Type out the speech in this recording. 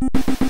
you.